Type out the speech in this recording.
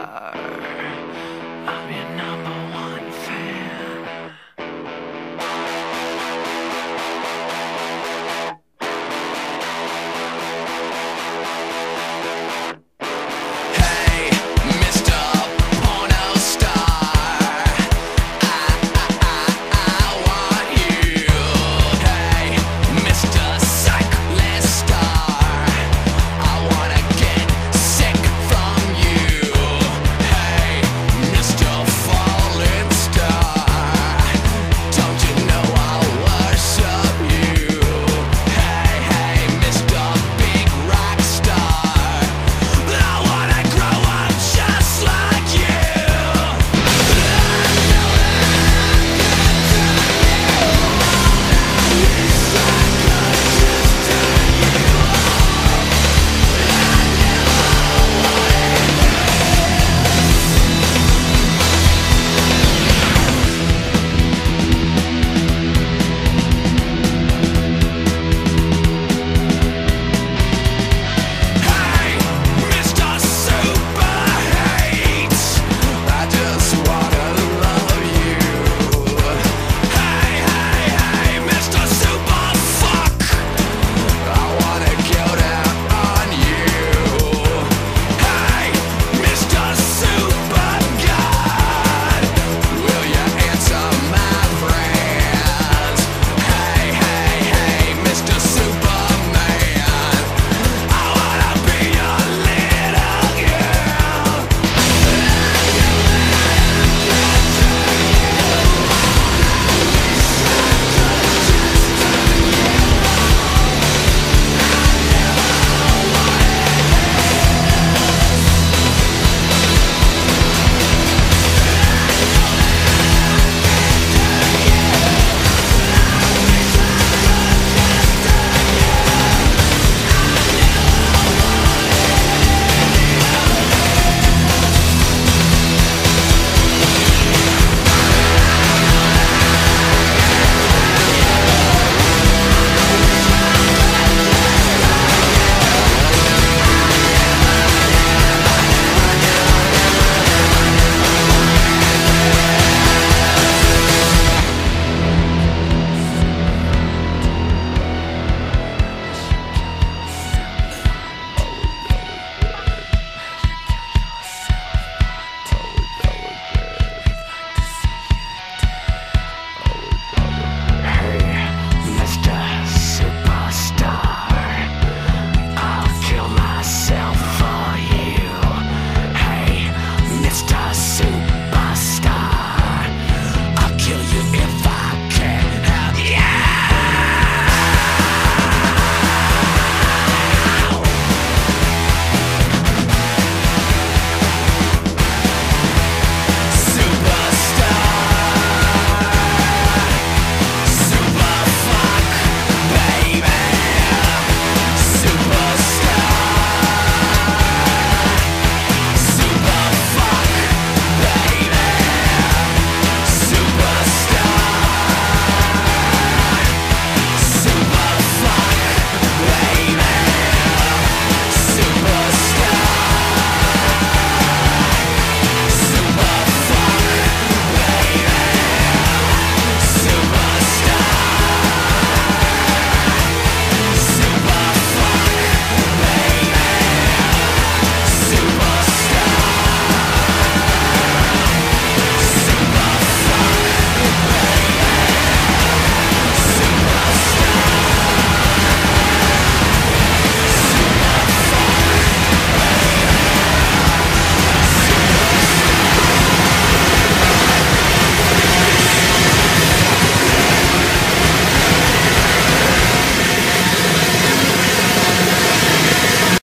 啊